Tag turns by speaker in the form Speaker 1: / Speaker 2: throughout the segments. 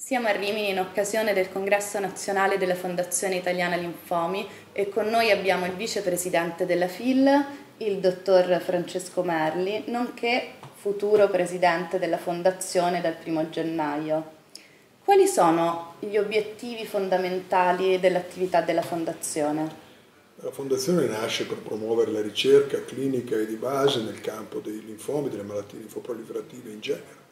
Speaker 1: Siamo a Rimini in occasione del congresso nazionale della Fondazione Italiana Linfomi e con noi abbiamo il vicepresidente della FIL, il dottor Francesco Merli, nonché futuro presidente della Fondazione dal primo gennaio. Quali sono gli obiettivi fondamentali dell'attività della Fondazione?
Speaker 2: La Fondazione nasce per promuovere la ricerca clinica e di base nel campo dei linfomi, delle malattie linfoproliferative in genere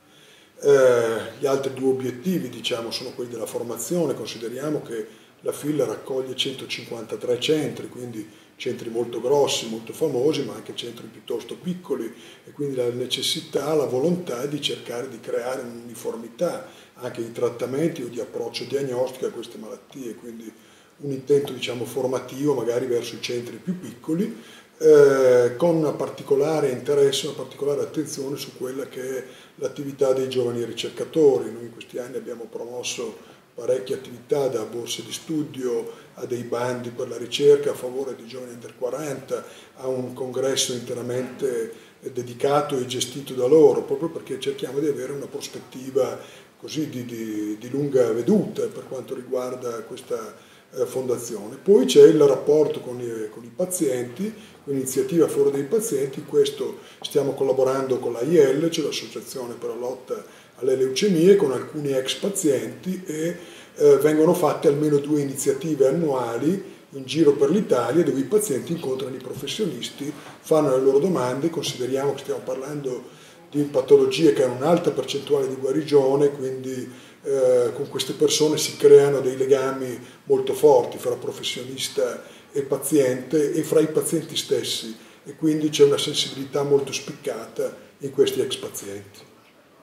Speaker 2: eh, gli altri due obiettivi diciamo, sono quelli della formazione, consideriamo che la FIL raccoglie 153 centri, quindi centri molto grossi, molto famosi, ma anche centri piuttosto piccoli. E quindi la necessità, la volontà di cercare di creare un'uniformità anche di trattamenti o di approccio diagnostico a queste malattie, quindi un intento diciamo, formativo magari verso i centri più piccoli eh, con particolare interesse, una particolare attenzione su quella che è l'attività dei giovani ricercatori. Noi in questi anni abbiamo promosso parecchie attività da borse di studio a dei bandi per la ricerca a favore di giovani under 40, a un congresso interamente dedicato e gestito da loro, proprio perché cerchiamo di avere una prospettiva così di, di, di lunga veduta per quanto riguarda questa eh, fondazione. Poi c'è il rapporto con i, con i pazienti, un'iniziativa favore dei pazienti, questo stiamo collaborando con l'AIL, cioè l'Associazione per la lotta alle leucemie, con alcuni ex pazienti e eh, vengono fatte almeno due iniziative annuali in giro per l'Italia dove i pazienti incontrano i professionisti, fanno le loro domande, consideriamo che stiamo parlando di patologie che hanno un'alta percentuale di guarigione, quindi eh, con queste persone si creano dei legami molto forti fra professionista e paziente e fra i pazienti stessi e quindi c'è una sensibilità molto spiccata in questi ex pazienti.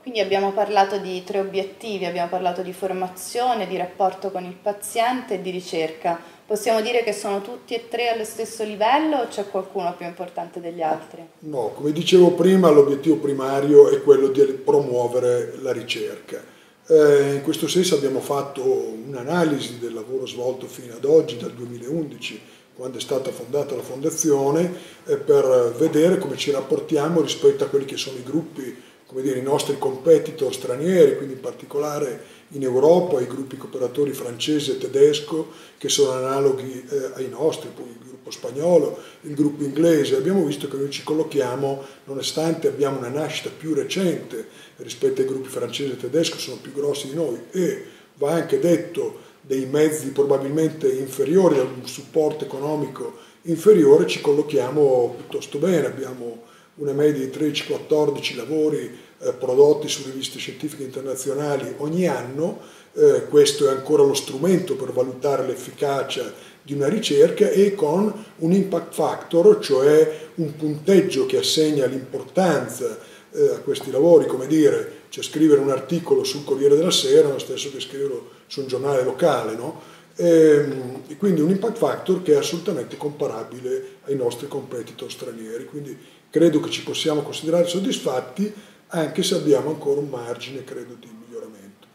Speaker 1: Quindi abbiamo parlato di tre obiettivi, abbiamo parlato di formazione, di rapporto con il paziente e di ricerca. Possiamo dire che sono tutti e tre allo stesso livello o c'è qualcuno più importante degli altri?
Speaker 2: No, come dicevo prima, l'obiettivo primario è quello di promuovere la ricerca eh, in questo senso abbiamo fatto un'analisi del lavoro svolto fino ad oggi, dal 2011, quando è stata fondata la fondazione, eh, per vedere come ci rapportiamo rispetto a quelli che sono i gruppi, come dire, i nostri competitor stranieri, quindi in particolare in Europa i gruppi cooperatori francese e tedesco che sono analoghi eh, ai nostri, poi il gruppo spagnolo, il gruppo inglese. Abbiamo visto che noi ci collochiamo, nonostante abbiamo una nascita più recente rispetto ai gruppi francese e tedesco, sono più grossi di noi e va anche detto dei mezzi probabilmente inferiori, da un supporto economico inferiore, ci collochiamo piuttosto bene, abbiamo una media di 13-14 lavori prodotti su riviste scientifiche internazionali ogni anno, eh, questo è ancora lo strumento per valutare l'efficacia di una ricerca e con un impact factor, cioè un punteggio che assegna l'importanza eh, a questi lavori, come dire, cioè scrivere un articolo sul Corriere della Sera lo stesso che scriverlo su un giornale locale, no? Ehm, e quindi un impact factor che è assolutamente comparabile ai nostri competitor stranieri, quindi credo che ci possiamo considerare soddisfatti anche se abbiamo ancora un margine, credo, di miglioramento.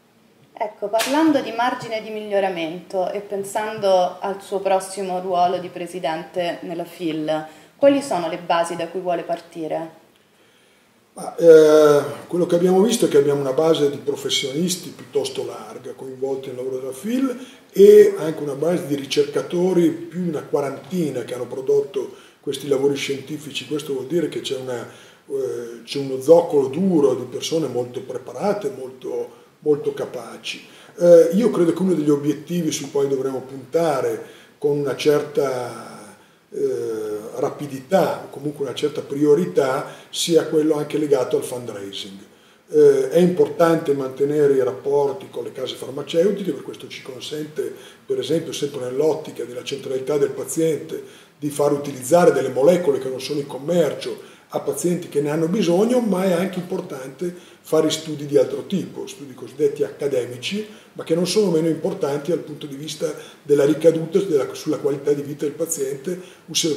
Speaker 1: Ecco, parlando di margine di miglioramento e pensando al suo prossimo ruolo di presidente nella FIL, quali sono le basi da cui vuole partire?
Speaker 2: Ma, eh, quello che abbiamo visto è che abbiamo una base di professionisti piuttosto larga, coinvolti nel lavoro della FIL e anche una base di ricercatori, più di una quarantina che hanno prodotto questi lavori scientifici. Questo vuol dire che c'è una eh, c'è uno zoccolo duro di persone molto preparate, molto, molto capaci. Eh, io credo che uno degli obiettivi sui quali dovremmo puntare con una certa eh, rapidità, comunque una certa priorità, sia quello anche legato al fundraising. Eh, è importante mantenere i rapporti con le case farmaceutiche, per questo ci consente, per esempio, sempre nell'ottica della centralità del paziente, di far utilizzare delle molecole che non sono in commercio a pazienti che ne hanno bisogno, ma è anche importante fare studi di altro tipo, studi cosiddetti accademici, ma che non sono meno importanti dal punto di vista della ricaduta sulla qualità di vita del paziente, sulle,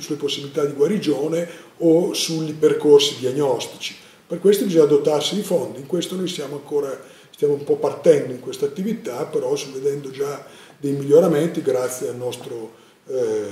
Speaker 2: sulle possibilità di guarigione o sui percorsi diagnostici. Per questo bisogna dotarsi di fondi, in questo noi siamo ancora, stiamo un po' partendo in questa attività, però sto vedendo già dei miglioramenti grazie al nostro eh,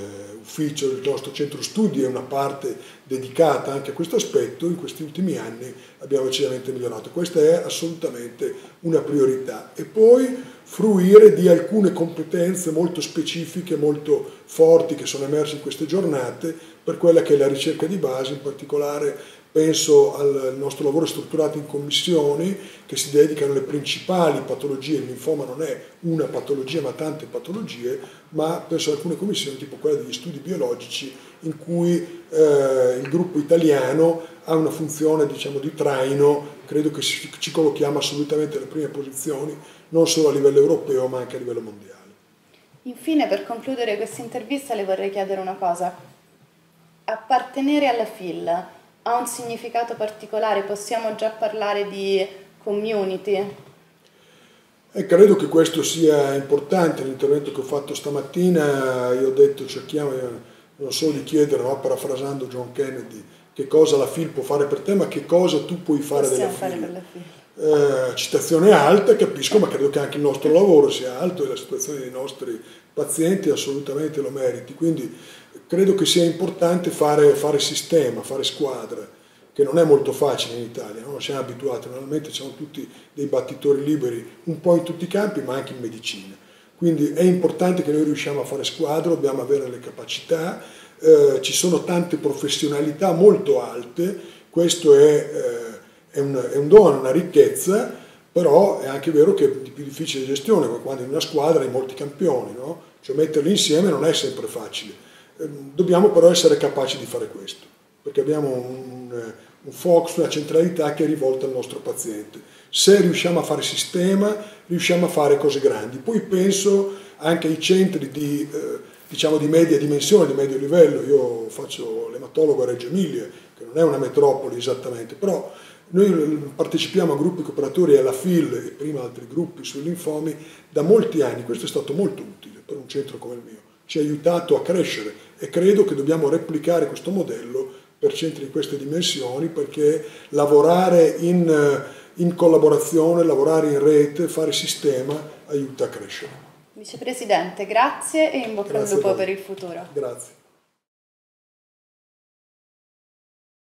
Speaker 2: ufficio del nostro centro studi è una parte dedicata anche a questo aspetto, in questi ultimi anni abbiamo decisamente migliorato. Questa è assolutamente una priorità. E poi fruire di alcune competenze molto specifiche, molto forti che sono emerse in queste giornate per quella che è la ricerca di base, in particolare penso al nostro lavoro strutturato in commissioni che si dedicano alle principali patologie, il linfoma non è una patologia ma tante patologie, ma penso ad alcune commissioni tipo quella degli studi biologici in cui eh, il gruppo italiano ha una funzione diciamo, di traino, credo che ci collochiamo assolutamente alle prime posizioni, non solo a livello europeo ma anche a livello mondiale.
Speaker 1: Infine, per concludere questa intervista, le vorrei chiedere una cosa. Appartenere alla FIL ha un significato particolare? Possiamo già parlare di community?
Speaker 2: E credo che questo sia importante, l'intervento che ho fatto stamattina, io ho detto cerchiamo non solo di chiedere, ma parafrasando John Kennedy, che cosa la FIL può fare per te, ma che cosa tu puoi fare Possiamo della. Fare FIL. Eh, citazione alta, capisco, ma credo che anche il nostro lavoro sia alto e la situazione dei nostri pazienti assolutamente lo meriti. Quindi credo che sia importante fare, fare sistema, fare squadra, che non è molto facile in Italia, no? siamo abituati, normalmente siamo tutti dei battitori liberi un po' in tutti i campi, ma anche in medicina. Quindi è importante che noi riusciamo a fare squadra, dobbiamo avere le capacità, eh, ci sono tante professionalità molto alte, questo è, eh, è, un, è un dono, una ricchezza, però è anche vero che è di più difficile gestione, quando in una squadra hai molti campioni, no? cioè metterli insieme non è sempre facile Ehm, dobbiamo però essere capaci di fare questo, perché abbiamo un, un focus, una centralità che è rivolta al nostro paziente. Se riusciamo a fare sistema, riusciamo a fare cose grandi. Poi penso anche ai centri di, eh, diciamo di media dimensione, di medio livello. Io faccio l'ematologo a Reggio Emilia, che non è una metropoli esattamente, però noi partecipiamo a gruppi cooperatori alla FIL e prima altri gruppi sui linfomi da molti anni. Questo è stato molto utile per un centro come il mio ci ha aiutato a crescere e credo che dobbiamo replicare questo modello per centri di queste dimensioni perché lavorare in, in collaborazione, lavorare in rete, fare sistema aiuta a crescere.
Speaker 1: Vicepresidente, grazie e in bocca al lupo per il futuro.
Speaker 2: Grazie.